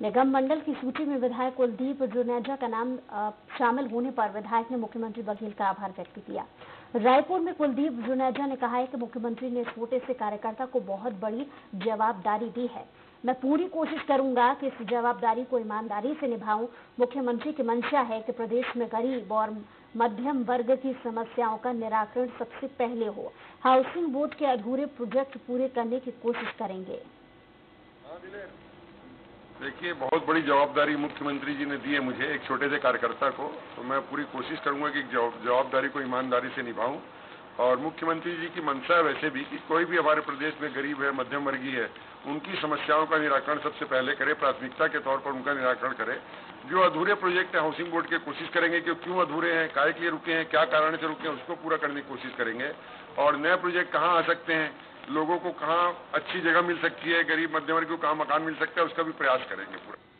निगम मंडल की सूची में विधायक कुलदीप जुनेजा का नाम शामिल होने पर विधायक ने मुख्यमंत्री बघेल का आभार व्यक्त किया। रायपुर में कुलदीप जुनेजा ने कहा है कि मुख्यमंत्री ने छोटे से कार्यकर्ता को बहुत बड़ी जवाबदारी दी है। मैं पूरी कोशिश करूँगा कि इस जवाबदारी को ईमानदारी से निभाऊं। मुख्यमंत्री की मंशा है कि प्रदेश में गरीब और मध्यम वर्ग की समस्याओं का निराकरण सबसे पहले हो। हाउसिंग बोर्ड के अधूरे प्रोजेक्ट पूरे करने की कोशिश करेंगे। हाँ, देखिए, बहुत बड़ी जवाबदारी मुख्यमंत्री जी ने दी है मुझे, एक छोटे से कार्यकर्ता को। तो मैं पूरी कोशिश करूँगा कि जवाबदारी को ईमानदारी से निभाऊं। और मुख्यमंत्री जी की मंशा वैसे भी कि कोई भी हमारे प्रदेश में गरीब है, मध्यम वर्गीय है, उनकी समस्याओं का निराकरण सबसे पहले करे, प्राथमिकता के तौर पर उनका निराकरण करे। जो अधूरे प्रोजेक्ट है हाउसिंग बोर्ड के कोशिश करेंगे कि क्यों अधूरे हैं, काय के लिए रुके हैं, क्या कारण से रुके हैं, उसको पूरा करने की कोशिश करेंगे। और नए प्रोजेक्ट कहाँ आ सकते हैं लोगों को कहाँ अच्छी जगह मिल सकती है, गरीब मध्यम वर्ग को कहाँ मकान मिल सकता है, उसका भी प्रयास करेंगे पूरा।